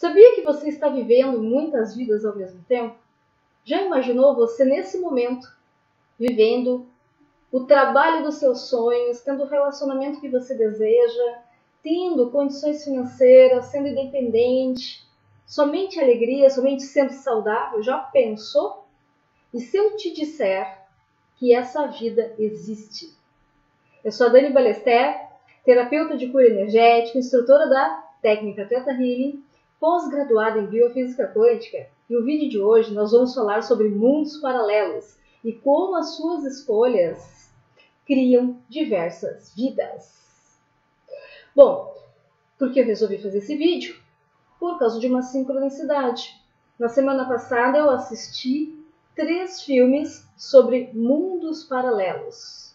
Sabia que você está vivendo muitas vidas ao mesmo tempo? Já imaginou você nesse momento vivendo o trabalho dos seus sonhos, tendo o relacionamento que você deseja, tendo condições financeiras, sendo independente, somente alegria, somente sendo saudável? Já pensou? E se eu te disser que essa vida existe? Eu sou a Dani Balester, terapeuta de cura energética, instrutora da técnica Theta Healing, pós-graduada em biofísica quântica, e o vídeo de hoje nós vamos falar sobre mundos paralelos e como as suas escolhas criam diversas vidas. Bom, por que eu resolvi fazer esse vídeo? Por causa de uma sincronicidade. Na semana passada eu assisti três filmes sobre mundos paralelos.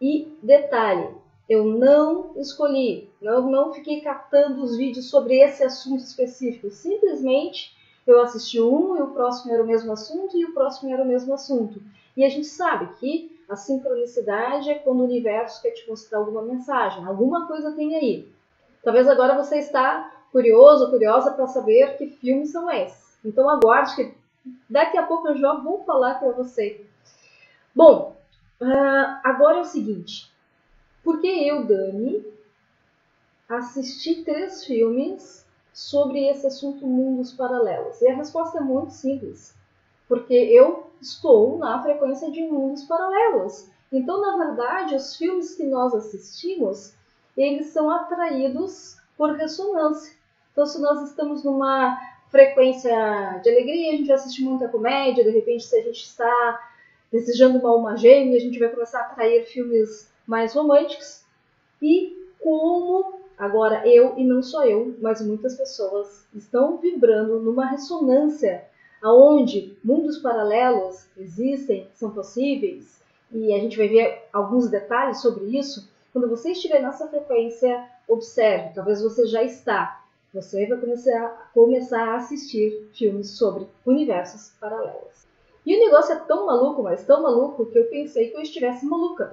E detalhe, eu não escolhi, eu não fiquei catando os vídeos sobre esse assunto específico. Simplesmente eu assisti um e o próximo era o mesmo assunto e o próximo era o mesmo assunto. E a gente sabe que a sincronicidade é quando o universo quer te mostrar alguma mensagem, alguma coisa tem aí. Talvez agora você está curioso, curiosa para saber que filmes são esses. Então aguarde que daqui a pouco eu já vou falar para você. Bom, uh, agora é o seguinte. Porque eu, Dani, assisti três filmes sobre esse assunto mundos paralelos. E a resposta é muito simples. Porque eu estou na frequência de mundos paralelos. Então, na verdade, os filmes que nós assistimos, eles são atraídos por ressonância. Então, se nós estamos numa frequência de alegria, a gente vai assistir muita comédia, de repente, se a gente está desejando uma alma gêmea, a gente vai começar a atrair filmes mais românticos. E como agora eu, e não só eu, mas muitas pessoas estão vibrando numa ressonância aonde mundos paralelos existem, são possíveis, e a gente vai ver alguns detalhes sobre isso. Quando você estiver nessa frequência, observe, talvez você já está. Você vai começar, começar a assistir filmes sobre universos paralelos. E o negócio é tão maluco, mas tão maluco, que eu pensei que eu estivesse maluca.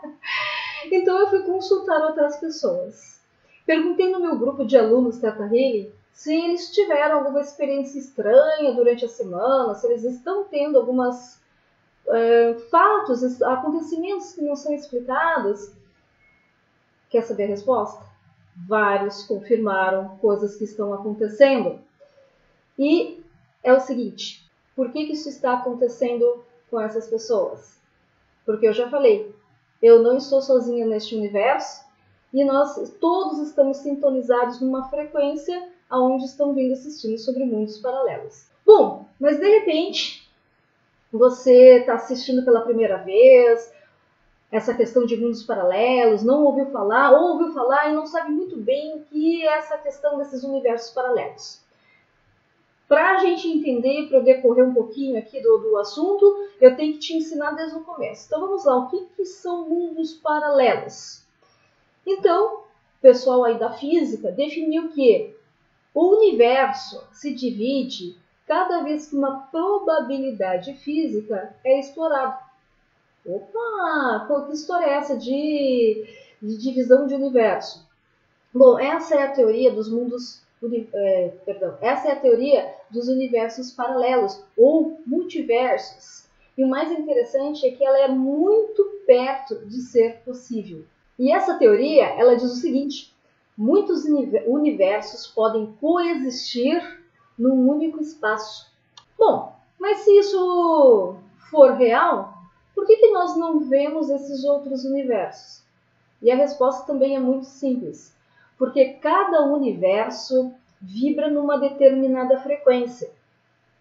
então eu fui consultar outras pessoas. Perguntei no meu grupo de alunos Teta Healing se eles tiveram alguma experiência estranha durante a semana, se eles estão tendo algumas é, fatos, acontecimentos que não são explicados. Quer saber a resposta? Vários confirmaram coisas que estão acontecendo. E é o seguinte: por que, que isso está acontecendo com essas pessoas? Porque eu já falei, eu não estou sozinha neste universo e nós todos estamos sintonizados numa frequência aonde estão vindo assistindo sobre mundos paralelos. Bom, mas de repente você está assistindo pela primeira vez essa questão de mundos paralelos, não ouviu falar, ou ouviu falar e não sabe muito bem o que é essa questão desses universos paralelos. Para a gente entender para decorrer um pouquinho aqui do, do assunto, eu tenho que te ensinar desde o começo. Então vamos lá, o que, que são mundos paralelos? Então, o pessoal aí da física definiu que o universo se divide cada vez que uma probabilidade física é explorada. Opa, que história é essa de, de divisão de universo? Bom, essa é a teoria dos mundos é, perdão, essa é a teoria dos universos paralelos ou multiversos. E o mais interessante é que ela é muito perto de ser possível. E essa teoria, ela diz o seguinte: muitos universos podem coexistir num único espaço. Bom, mas se isso for real, por que, que nós não vemos esses outros universos? E a resposta também é muito simples porque cada universo vibra numa determinada frequência.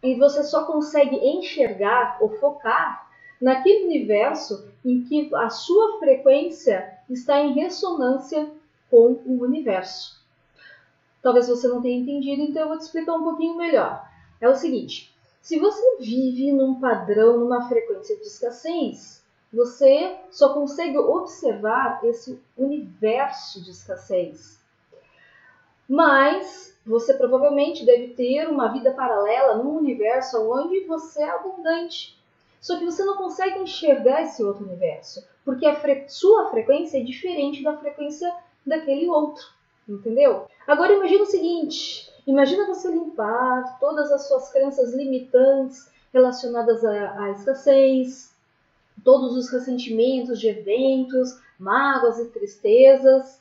E você só consegue enxergar ou focar naquele universo em que a sua frequência está em ressonância com o universo. Talvez você não tenha entendido, então eu vou te explicar um pouquinho melhor. É o seguinte: se você vive num padrão, numa frequência de escassez, você só consegue observar esse universo de escassez. Mas você provavelmente deve ter uma vida paralela num universo onde você é abundante. Só que você não consegue enxergar esse outro universo, porque a fre sua frequência é diferente da frequência daquele outro, entendeu? Agora imagine o seguinte: Imagina você limpar todas as suas crenças limitantes relacionadas à, à escassez, todos os ressentimentos de eventos, mágoas e tristezas.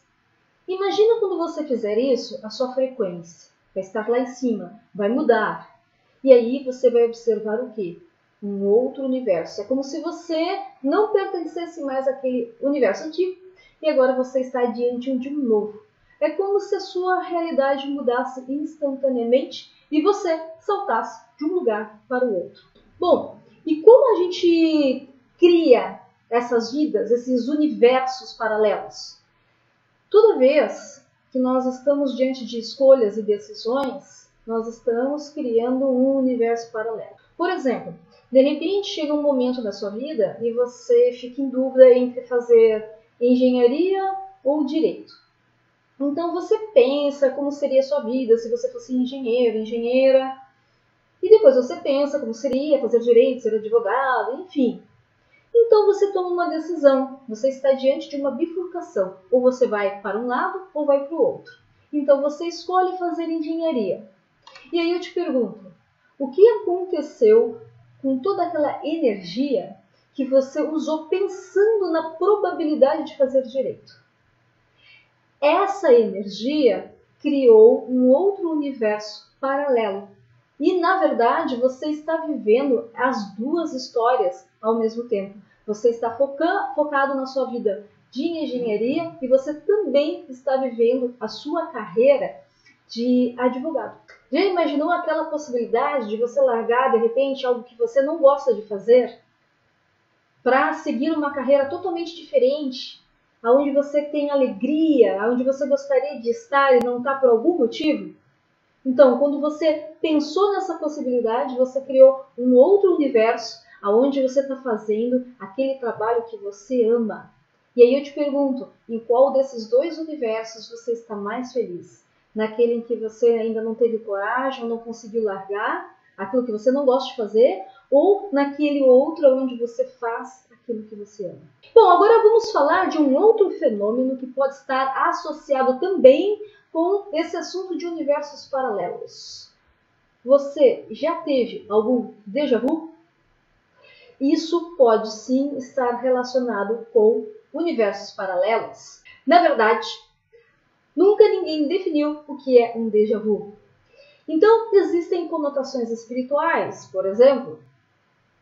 Imagina quando você fizer isso, a sua frequência vai estar lá em cima, vai mudar. E aí você vai observar o quê? Um outro universo. É como se você não pertencesse mais àquele universo antigo e agora você está diante de um novo. É como se a sua realidade mudasse instantaneamente e você saltasse de um lugar para o outro. Bom, e como a gente cria essas vidas, esses universos paralelos? Toda vez que nós estamos diante de escolhas e decisões, nós estamos criando um universo paralelo. Por exemplo, de repente chega um momento da sua vida e você fica em dúvida entre fazer engenharia ou direito. Então você pensa como seria a sua vida se você fosse engenheiro, engenheira, e depois você pensa como seria fazer direito, ser advogado, enfim. Então você toma uma decisão, você está diante de uma bifurcação, ou você vai para um lado ou vai para o outro. Então você escolhe fazer engenharia. E aí eu te pergunto, o que aconteceu com toda aquela energia que você usou pensando na probabilidade de fazer direito? essa energia criou um outro universo paralelo. E na verdade você está vivendo as duas histórias ao mesmo tempo. Você está focado na sua vida de engenharia e você também está vivendo a sua carreira de advogado. Já imaginou aquela possibilidade de você largar de repente algo que você não gosta de fazer para seguir uma carreira totalmente diferente, aonde você tem alegria, aonde você gostaria de estar e não está por algum motivo? Então, quando você pensou nessa possibilidade, você criou um outro universo aonde você está fazendo aquele trabalho que você ama. E aí eu te pergunto, em qual desses dois universos você está mais feliz? Naquele em que você ainda não teve coragem ou não conseguiu largar aquilo que você não gosta de fazer? Ou naquele outro onde você faz aquilo que você ama. Bom, agora vamos falar de um outro fenômeno que pode estar associado também com esse assunto de universos paralelos. Você já teve algum déjà vu? Isso pode sim estar relacionado com universos paralelos. Na verdade, nunca ninguém definiu o que é um déjà vu. Então, existem conotações espirituais, por exemplo,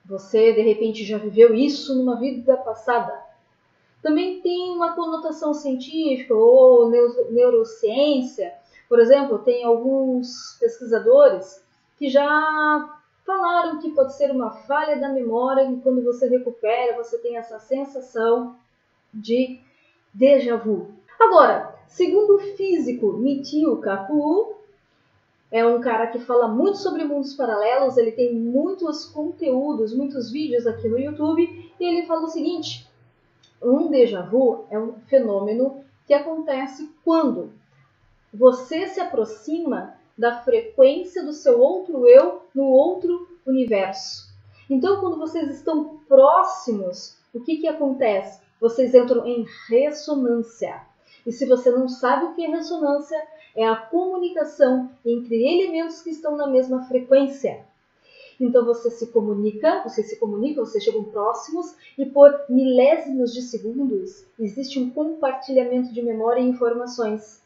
você de repente já viveu isso numa vida passada. Também tem uma conotação científica ou neurociência. Por exemplo, tem alguns pesquisadores que já falaram que pode ser uma falha da memória e quando você recupera, você tem essa sensação de déjà vu. Agora, segundo o físico Michio Kaku, é um cara que fala muito sobre mundos paralelos, ele tem muitos conteúdos, muitos vídeos aqui no YouTube, e ele fala o seguinte: um déjà vu é um fenômeno que acontece quando você se aproxima da frequência do seu outro eu no outro universo. Então, quando vocês estão próximos, o que, que acontece? Vocês entram em ressonância. E se você não sabe o que é ressonância, é a comunicação entre elementos que estão na mesma frequência. Então você se comunica, você se comunica, vocês chegam próximos e por milésimos de segundos existe um compartilhamento de memória e informações.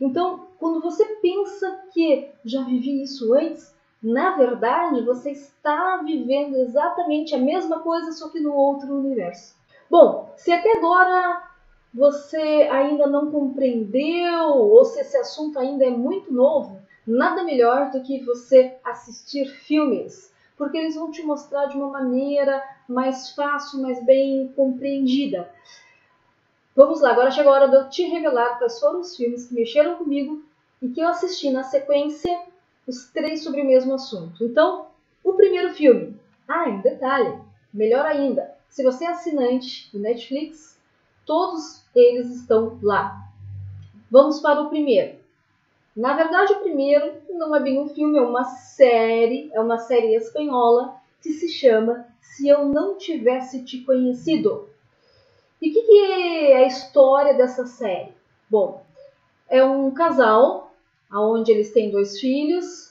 Então, quando você pensa que já vivi isso antes, na verdade você está vivendo exatamente a mesma coisa, só que no outro universo. Bom, se até agora você ainda não compreendeu ou se esse assunto ainda é muito novo, nada melhor do que você assistir filmes, porque eles vão te mostrar de uma maneira mais fácil, mais bem compreendida. Vamos lá, agora chegou a hora de eu te revelar quais foram os filmes que mexeram comigo e que eu assisti na sequência, os três sobre o mesmo assunto. Então, o primeiro filme. Ah, um detalhe, melhor ainda, se você é assinante do Netflix, Todos eles estão lá. Vamos para o primeiro. Na verdade, o primeiro não é bem um filme, é uma série, é uma série espanhola que se chama Se Eu Não Tivesse Te Conhecido. E o que, que é a história dessa série? Bom, é um casal onde eles têm dois filhos,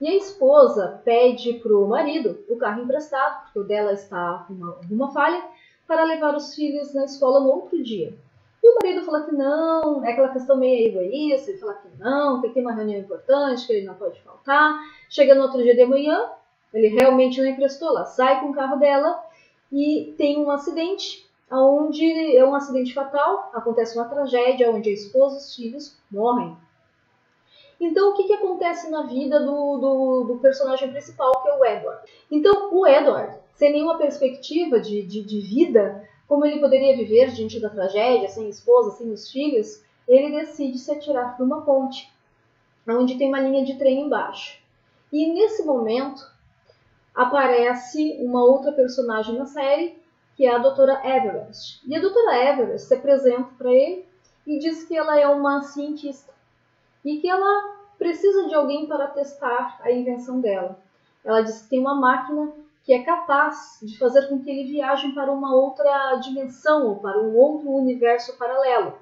e a esposa pede para o marido o carro emprestado, porque o dela está com uma, falha, para levar os filhos na escola no outro dia. E o marido fala que não, é aquela questão meio egoísta, ele fala que não, que tem uma reunião importante, que ele não pode faltar. Chega no outro dia de manhã, ele realmente não emprestou, ela sai com o carro dela e tem um acidente, onde é um acidente fatal, acontece uma tragédia, onde a esposa e os filhos morrem. Então, o que, que acontece na vida do, do, do, personagem principal, que é o Edward? Então, o Edward, sem nenhuma perspectiva de, de, de vida, como ele poderia viver diante da tragédia, sem esposa, sem os filhos, ele decide se atirar por uma ponte, onde tem uma linha de trem embaixo. E nesse momento aparece uma outra personagem na série, que é a Doutora Everest. E a Doutora Everest se apresenta para ele e diz que ela é uma cientista e que ela precisa de alguém para testar a invenção dela. Ela diz que tem uma máquina que é capaz de fazer com que ele viaje para uma outra dimensão ou para um outro universo paralelo.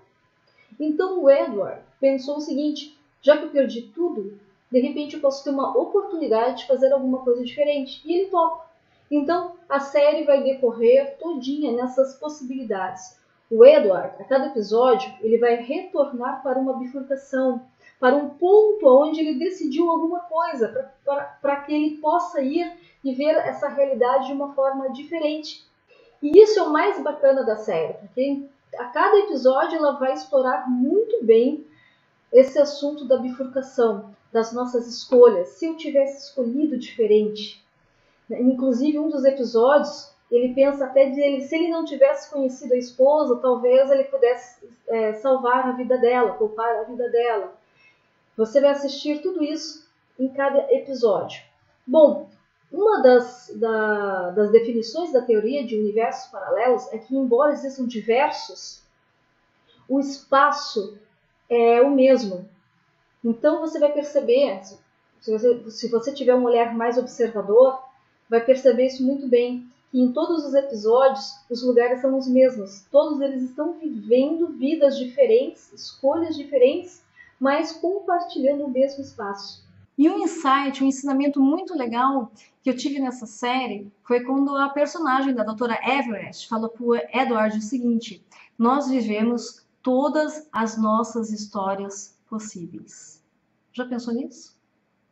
Então o Edward pensou o seguinte: já que eu perdi tudo, de repente eu posso ter uma oportunidade de fazer alguma coisa diferente. E ele topa. Então a série vai decorrer todinha nessas possibilidades. O Edward, a cada episódio, ele vai retornar para uma bifurcação, para um ponto onde ele decidiu alguma coisa, para que ele possa ir e ver essa realidade de uma forma diferente. E isso é o mais bacana da série, porque a cada episódio ela vai explorar muito bem esse assunto da bifurcação, das nossas escolhas. Se eu tivesse escolhido diferente, inclusive um dos episódios ele pensa até de ele, se ele não tivesse conhecido a esposa, talvez ele pudesse é, salvar a vida dela, poupar a vida dela. Você vai assistir tudo isso em cada episódio. Bom, uma das, da, das definições da teoria de universos paralelos é que, embora existam diversos, o espaço é o mesmo. Então você vai perceber, se você, se você tiver um olhar mais observador, vai perceber isso muito bem, que em todos os episódios os lugares são os mesmos. Todos eles estão vivendo vidas diferentes, escolhas diferentes, mas compartilhando o mesmo espaço. E um insight, um ensinamento muito legal que eu tive nessa série foi quando a personagem da doutora Everest falou para Edward o seguinte: Nós vivemos todas as nossas histórias possíveis. Já pensou nisso?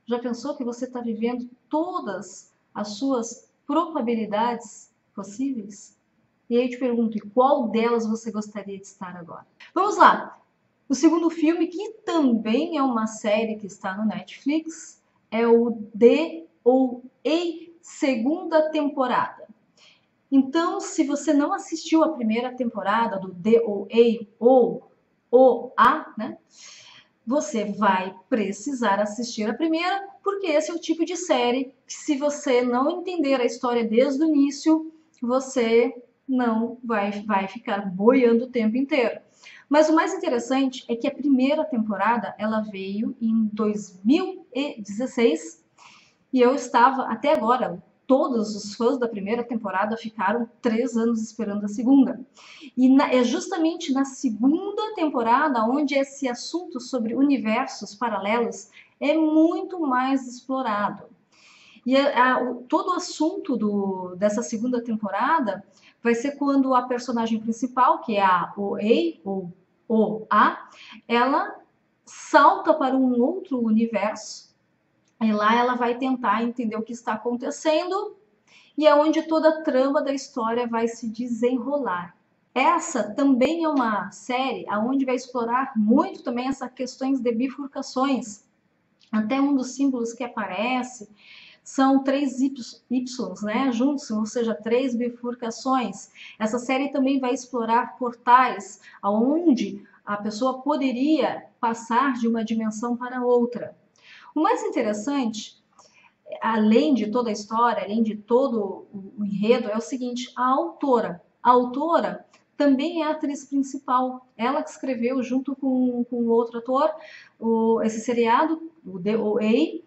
Já pensou que você está vivendo todas as suas probabilidades possíveis? E aí eu te pergunto, e qual delas você gostaria de estar agora? Vamos lá! O segundo filme, que também é uma série que está no Netflix, é o D ou E segunda temporada. Então, se você não assistiu a primeira temporada do D ou E ou O A, né? Você vai precisar assistir a primeira, porque esse é o tipo de série que, se você não entender a história desde o início, você não vai, vai ficar boiando o tempo inteiro. Mas o mais interessante é que a primeira temporada ela veio em 2016 e eu estava até agora. Todos os fãs da primeira temporada ficaram três anos esperando a segunda. E na, é justamente na segunda temporada onde esse assunto sobre universos paralelos é muito mais explorado. E a, a, todo o assunto do, dessa segunda temporada vai ser quando a personagem principal, que é a OA, ou OA, ela salta para um outro universo. E lá ela vai tentar entender o que está acontecendo e é onde toda a trama da história vai se desenrolar. Essa também é uma série onde vai explorar muito também essas questões de bifurcações. Até um dos símbolos que aparece são três Ys, né, juntos, ou seja, três bifurcações. Essa série também vai explorar portais aonde a pessoa poderia passar de uma dimensão para outra. O mais interessante, além de toda a história, além de todo o enredo, é o seguinte: a autora. A autora também é a atriz principal. Ela que escreveu, junto com, com outro ator, o, esse seriado, o The OA.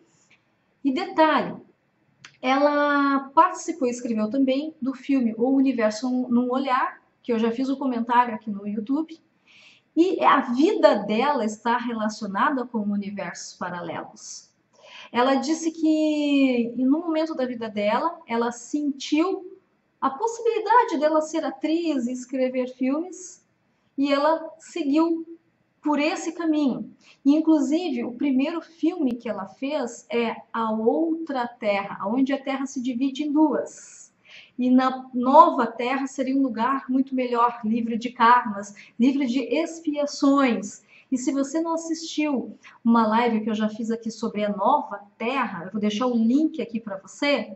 E detalhe, ela participou e escreveu também do filme O Universo num Olhar, que eu já fiz o um comentário aqui no YouTube. E a vida dela está relacionada com universos paralelos. Ela disse que, no momento da vida dela, ela sentiu a possibilidade dela ser atriz e escrever filmes, e ela seguiu por esse caminho. Inclusive, o primeiro filme que ela fez é A Outra Terra, onde a Terra se divide em duas. E na nova Terra seria um lugar muito melhor, livre de karmas, livre de expiações. E se você não assistiu uma live que eu já fiz aqui sobre a nova Terra, eu vou deixar o link aqui para você.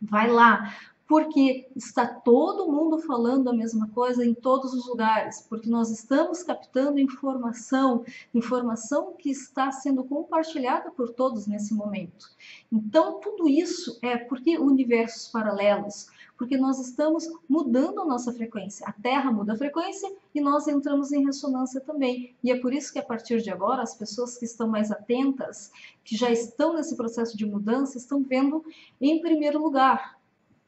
Vai lá, porque está todo mundo falando a mesma coisa em todos os lugares, porque nós estamos captando informação, informação que está sendo compartilhada por todos nesse momento. Então, tudo isso é porque universos paralelos, porque nós estamos mudando a nossa frequência. A Terra muda a frequência e nós entramos em ressonância também. E é por isso que a partir de agora, as pessoas que estão mais atentas, que já estão nesse processo de mudança, estão vendo em primeiro lugar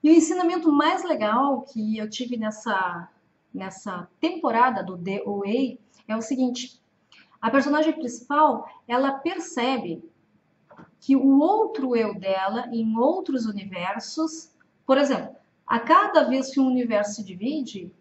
e o ensinamento mais legal que eu tive nessa, nessa temporada do Way é o seguinte: a personagem principal ela percebe que o outro eu dela, em outros universos, por exemplo, a cada vez que um universo se divide,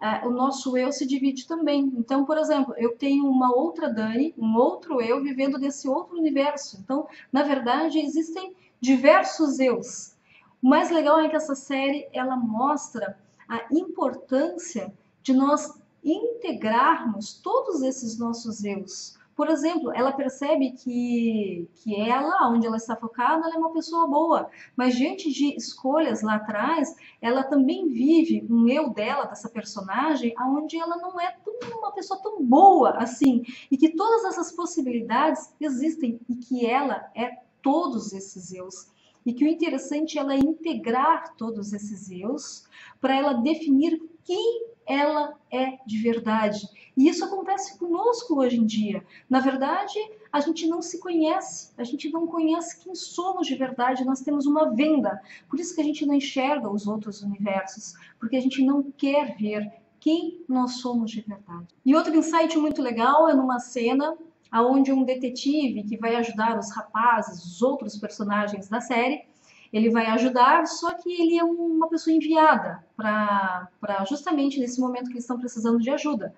é, o nosso eu se divide também. Então, por exemplo, eu tenho uma outra Dani, um outro eu vivendo nesse outro universo. Então, na verdade, existem diversos eus. O mais legal é que essa série ela mostra a importância de nós integrarmos todos esses nossos eus. Por exemplo, ela percebe que, que ela, onde ela está focada, ela é uma pessoa boa, mas diante de escolhas lá atrás, ela também vive um eu dela, dessa personagem, onde ela não é tão, uma pessoa tão boa assim, e que todas essas possibilidades existem e que ela é todos esses eus. E que o interessante é ela integrar todos esses eus para ela definir quem ela é de verdade. E isso acontece conosco hoje em dia. Na verdade, a gente não se conhece, a gente não conhece quem somos de verdade, nós temos uma venda. Por isso que a gente não enxerga os outros universos, porque a gente não quer ver quem nós somos de verdade. E outro insight muito legal é numa cena aonde um detetive que vai ajudar os rapazes, os outros personagens da série, ele vai ajudar, só que ele é uma pessoa enviada para justamente nesse momento que eles estão precisando de ajuda.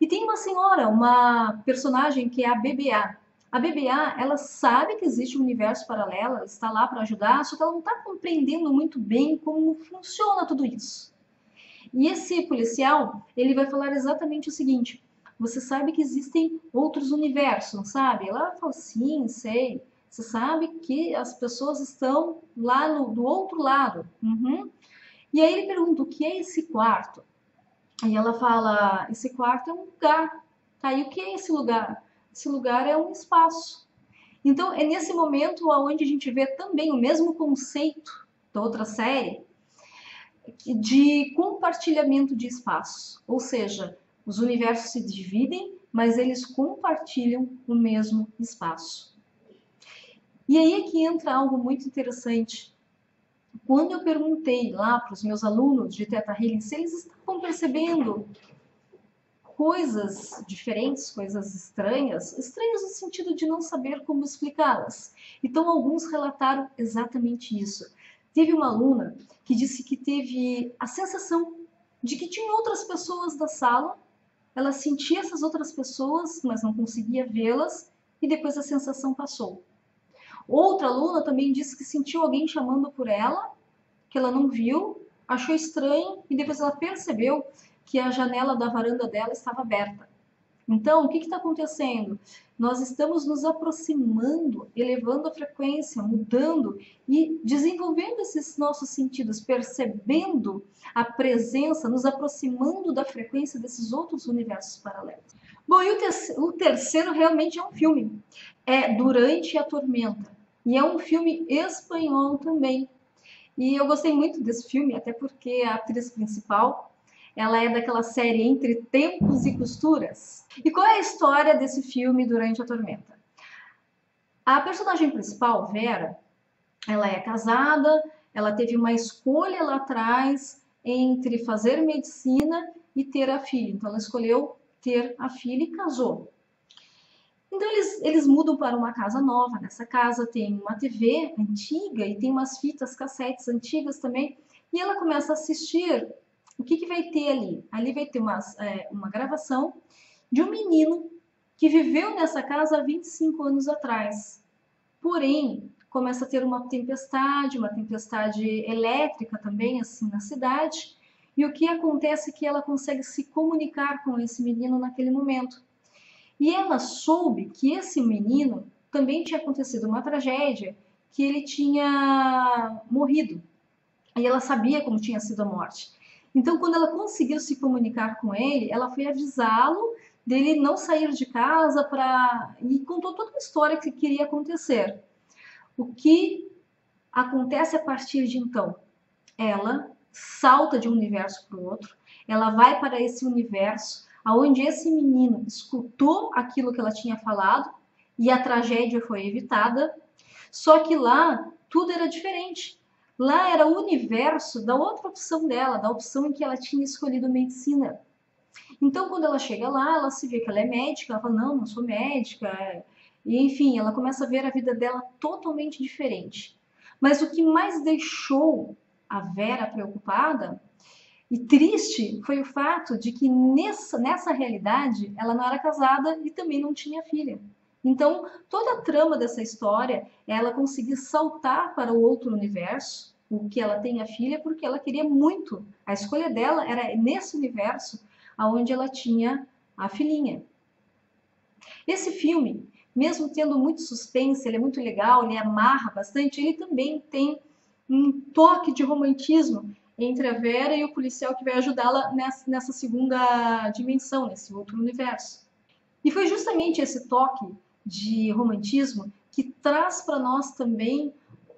E tem uma senhora, uma personagem que é a BBA. A BBA, ela sabe que existe um universo paralelo, ela está lá para ajudar, só que ela não está compreendendo muito bem como funciona tudo isso. E esse policial, ele vai falar exatamente o seguinte: você sabe que existem outros universos, sabe? Ela fala, sim, sei. Você sabe que as pessoas estão lá no, do outro lado. Uhum. E aí ele pergunta, o que é esse quarto? E ela fala, esse quarto é um lugar. Tá, e o que é esse lugar? Esse lugar é um espaço. Então, é nesse momento onde a gente vê também o mesmo conceito da outra série, de compartilhamento de espaço. Ou seja, os universos se dividem, mas eles compartilham o mesmo espaço. E aí é que entra algo muito interessante. Quando eu perguntei lá para os meus alunos de Teta Healing se eles estavam percebendo coisas diferentes, coisas estranhas, estranhas no sentido de não saber como explicá-las. Então, alguns relataram exatamente isso. Teve uma aluna que disse que teve a sensação de que tinha outras pessoas da sala ela sentia essas outras pessoas, mas não conseguia vê-las, e depois a sensação passou. Outra aluna também disse que sentiu alguém chamando por ela, que ela não viu, achou estranho e depois ela percebeu que a janela da varanda dela estava aberta. Então, o que está acontecendo? Nós estamos nos aproximando, elevando a frequência, mudando e desenvolvendo esses nossos sentidos, percebendo a presença, nos aproximando da frequência desses outros universos paralelos. Bom, e o, te o terceiro realmente é um filme. É Durante a Tormenta. E é um filme espanhol também. E eu gostei muito desse filme, até porque a atriz principal ela é daquela série Entre Tempos e Costuras. E qual é a história desse filme Durante a Tormenta? A personagem principal, Vera, ela é casada, ela teve uma escolha lá atrás entre fazer medicina e ter a filha. Então ela escolheu ter a filha e casou. Então eles, eles mudam para uma casa nova. Nessa casa tem uma TV antiga e tem umas fitas cassetes antigas também. E ela começa a assistir. O que, que vai ter ali? Ali vai ter uma, é, uma gravação de um menino que viveu nessa casa há 25 anos atrás. Porém, começa a ter uma tempestade, uma tempestade elétrica também, assim, na cidade. E o que acontece é que ela consegue se comunicar com esse menino naquele momento. E ela soube que esse menino também tinha acontecido uma tragédia, que ele tinha morrido. E ela sabia como tinha sido a morte. Então, quando ela conseguiu se comunicar com ele, ela foi avisá-lo dele não sair de casa para e contou toda a história que queria acontecer. O que acontece a partir de então? Ela salta de um universo para o outro, ela vai para esse universo aonde esse menino escutou aquilo que ela tinha falado e a tragédia foi evitada. Só que lá tudo era diferente. Lá era o universo da outra opção dela, da opção em que ela tinha escolhido medicina. Então, quando ela chega lá, ela se vê que ela é médica, ela fala, não, não sou médica. E, enfim, ela começa a ver a vida dela totalmente diferente. Mas o que mais deixou a Vera preocupada e triste foi o fato de que nessa, nessa realidade ela não era casada e também não tinha filha. Então, toda a trama dessa história ela conseguir saltar para o outro universo, o que ela tem a filha, porque ela queria muito. A escolha dela era nesse universo aonde ela tinha a filhinha. Esse filme, mesmo tendo muito suspense, ele é muito legal, ele amarra bastante, ele também tem um toque de romantismo entre a Vera e o policial que vai ajudá-la nessa, nessa segunda dimensão, nesse outro universo. E foi justamente esse toque de romantismo que traz para nós também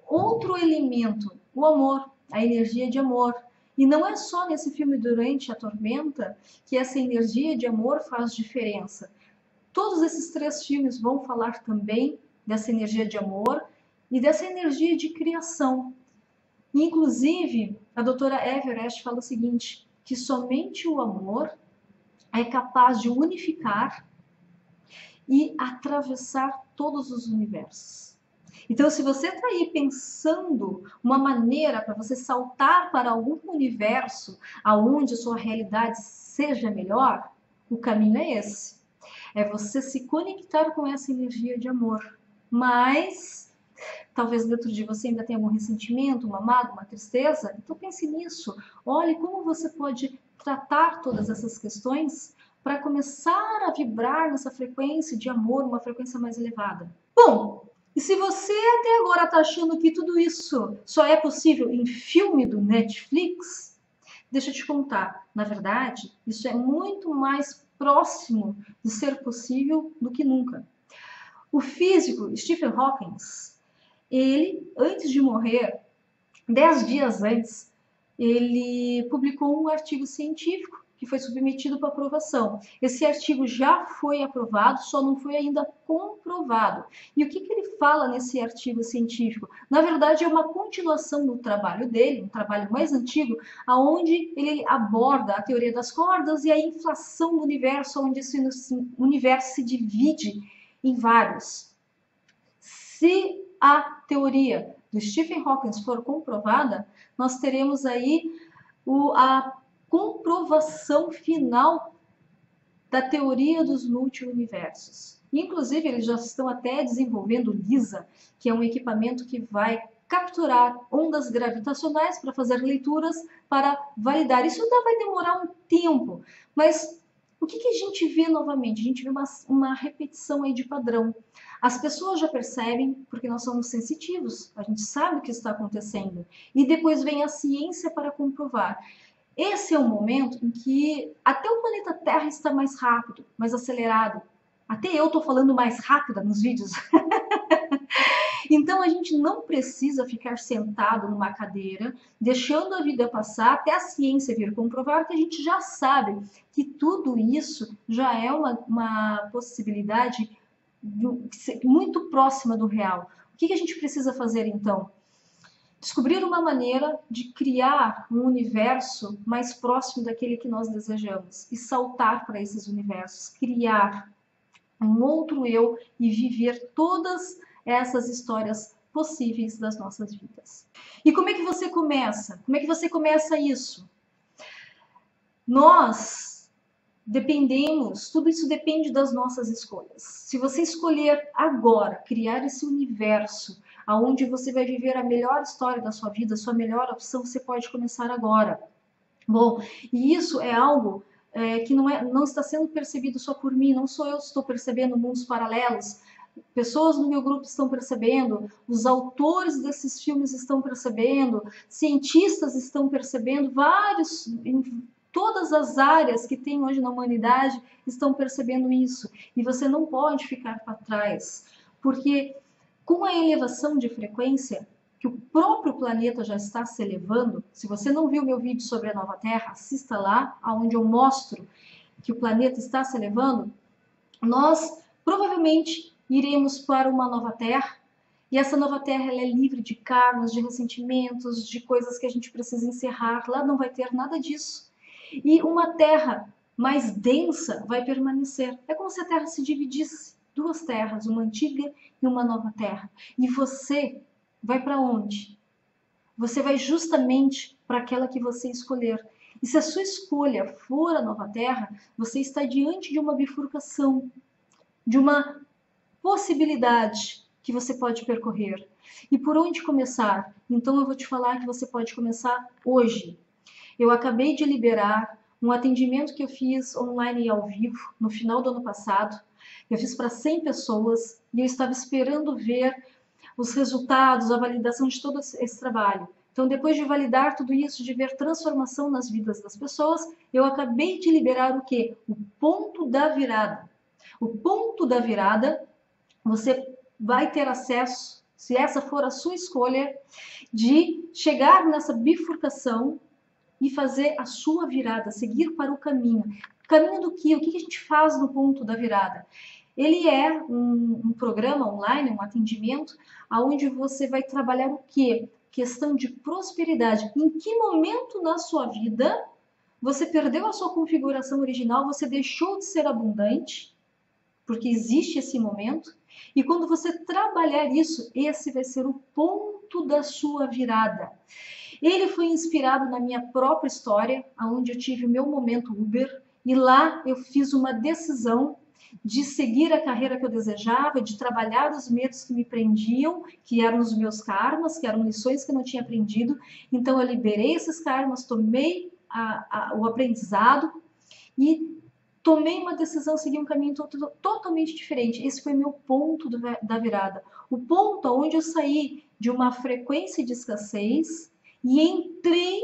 outro elemento, o amor, a energia de amor. E não é só nesse filme Durante a Tormenta que essa energia de amor faz diferença. Todos esses três filmes vão falar também dessa energia de amor e dessa energia de criação, Inclusive, a doutora Everest fala o seguinte, que somente o amor é capaz de unificar e atravessar todos os universos. Então, se você está aí pensando uma maneira para você saltar para algum universo aonde sua realidade seja melhor, o caminho é esse. É você se conectar com essa energia de amor. Mas Talvez dentro de você ainda tenha algum ressentimento, uma mágoa, uma tristeza. Então pense nisso. Olhe como você pode tratar todas essas questões para começar a vibrar nessa frequência de amor, uma frequência mais elevada. Bom, e se você até agora está achando que tudo isso só é possível em filme do Netflix, deixa eu te contar. Na verdade, isso é muito mais próximo de ser possível do que nunca. O físico Stephen Hawking ele, antes de morrer, dez dias antes, ele publicou um artigo científico que foi submetido para aprovação. Esse artigo já foi aprovado, só não foi ainda comprovado. E o que, que ele fala nesse artigo científico? Na verdade, é uma continuação do trabalho dele, um trabalho mais antigo, aonde ele aborda a teoria das cordas e a inflação do universo, onde esse universo se divide em vários. Se a teoria do Stephen Hawking for comprovada, nós teremos aí o, a comprovação final da teoria dos multiuniversos. Inclusive, eles já estão até desenvolvendo LISA, que é um equipamento que vai capturar ondas gravitacionais para fazer leituras para validar. Isso ainda vai demorar um tempo, mas o que, que a gente vê novamente? A gente vê uma, uma repetição aí de padrão. As pessoas já percebem, porque nós somos sensitivos, a gente sabe o que está acontecendo. E depois vem a ciência para comprovar. Esse é o momento em que até o planeta Terra está mais rápido, mais acelerado. Até eu estou falando mais rápida nos vídeos. então a gente não precisa ficar sentado numa cadeira, deixando a vida passar até a ciência vir comprovar que a gente já sabe que tudo isso já é uma, uma possibilidade muito próxima do real. O que, que a gente precisa fazer então? descobrir uma maneira de criar um universo mais próximo daquele que nós desejamos e saltar para esses universos, criar um outro eu e viver todas essas histórias possíveis das nossas vidas. E como é que você começa? Como é que você começa isso? Nós dependemos, tudo isso depende das nossas escolhas. Se você escolher agora criar esse universo aonde você vai viver a melhor história da sua vida, a sua melhor opção, você pode começar agora. Bom, e isso é algo é, que não, é, não está sendo percebido só por mim, não sou eu que estou percebendo mundos paralelos, pessoas no meu grupo estão percebendo, os autores desses filmes estão percebendo, cientistas estão percebendo, vários, em todas as áreas que tem hoje na humanidade estão percebendo isso. E você não pode ficar para trás, porque com a elevação de frequência, que o próprio planeta já está se elevando, se você não viu meu vídeo sobre a nova Terra, assista lá, onde eu mostro que o planeta está se elevando, nós provavelmente iremos para uma nova terra. E essa nova terra é livre de karmas, de ressentimentos, de coisas que a gente precisa encerrar. Lá não vai ter nada disso. E uma terra mais densa vai permanecer. É como se a terra se dividisse duas terras, uma antiga e uma nova terra. E você vai para onde? Você vai justamente para aquela que você escolher. E se a sua escolha for a nova terra, você está diante de uma bifurcação, de uma possibilidade que você pode percorrer. E por onde começar? Então eu vou te falar que você pode começar hoje. Eu acabei de liberar um atendimento que eu fiz online e ao vivo no final do ano passado. Eu fiz para 100 pessoas e eu estava esperando ver os resultados, a validação de todo esse trabalho. Então, depois de validar tudo isso, de ver transformação nas vidas das pessoas, eu acabei de liberar o que? O ponto da virada. O ponto da virada você vai ter acesso, se essa for a sua escolha, de chegar nessa bifurcação e fazer a sua virada, seguir para o caminho. Caminho do que? O que a gente faz no ponto da virada? Ele é um, um programa online, um atendimento, onde você vai trabalhar o que? Questão de prosperidade. Em que momento na sua vida você perdeu a sua configuração original, você deixou de ser abundante, porque existe esse momento, e quando você trabalhar isso, esse vai ser o ponto da sua virada. Ele foi inspirado na minha própria história, onde eu tive o meu momento Uber, e lá eu fiz uma decisão de seguir a carreira que eu desejava, de trabalhar os medos que me prendiam, que eram os meus karmas, que eram lições que eu não tinha aprendido. Então eu liberei esses karmas, tomei a, a, o aprendizado e tomei uma decisão, segui um caminho totalmente diferente. Esse foi meu ponto do, da virada. O ponto onde eu saí de uma frequência de escassez e entrei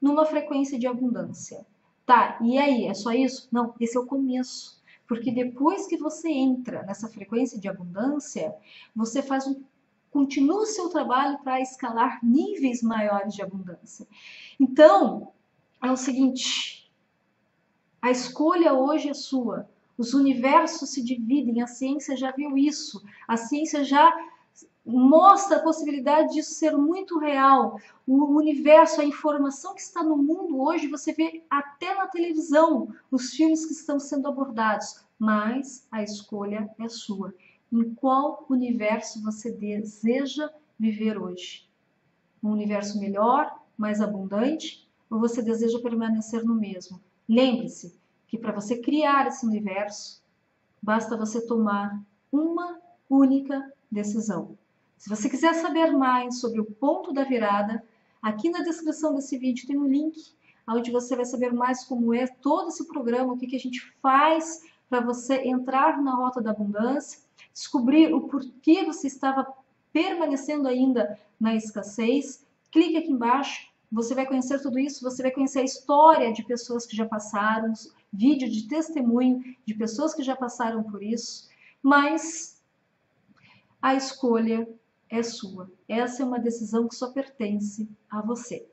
numa frequência de abundância. Tá, e aí, é só isso? Não, esse é o começo. Porque depois que você entra nessa frequência de abundância, você faz um continua o seu trabalho para escalar níveis maiores de abundância. Então, é o seguinte, a escolha hoje é sua. Os universos se dividem, a ciência já viu isso. A ciência já mostra a possibilidade disso ser muito real. O universo, a informação que está no mundo hoje, você vê até na televisão os filmes que estão sendo abordados. Mas a escolha é sua. Em qual universo você deseja viver hoje? Um universo melhor, mais abundante? Ou você deseja permanecer no mesmo? Lembre-se que para você criar esse universo, basta você tomar uma única decisão. Se você quiser saber mais sobre o ponto da virada, aqui na descrição desse vídeo tem um link onde você vai saber mais como é todo esse programa, o que, que a gente faz para você entrar na rota da abundância, descobrir o porquê você estava permanecendo ainda na escassez. Clique aqui embaixo, você vai conhecer tudo isso, você vai conhecer a história de pessoas que já passaram, vídeo de testemunho de pessoas que já passaram por isso, mas a escolha é sua. Essa é uma decisão que só pertence a você.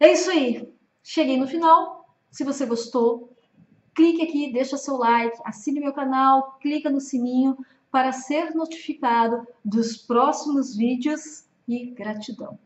É isso aí. Cheguei no final. Se você gostou, clique aqui, deixa seu like, assine meu canal, clica no sininho para ser notificado dos próximos vídeos e gratidão.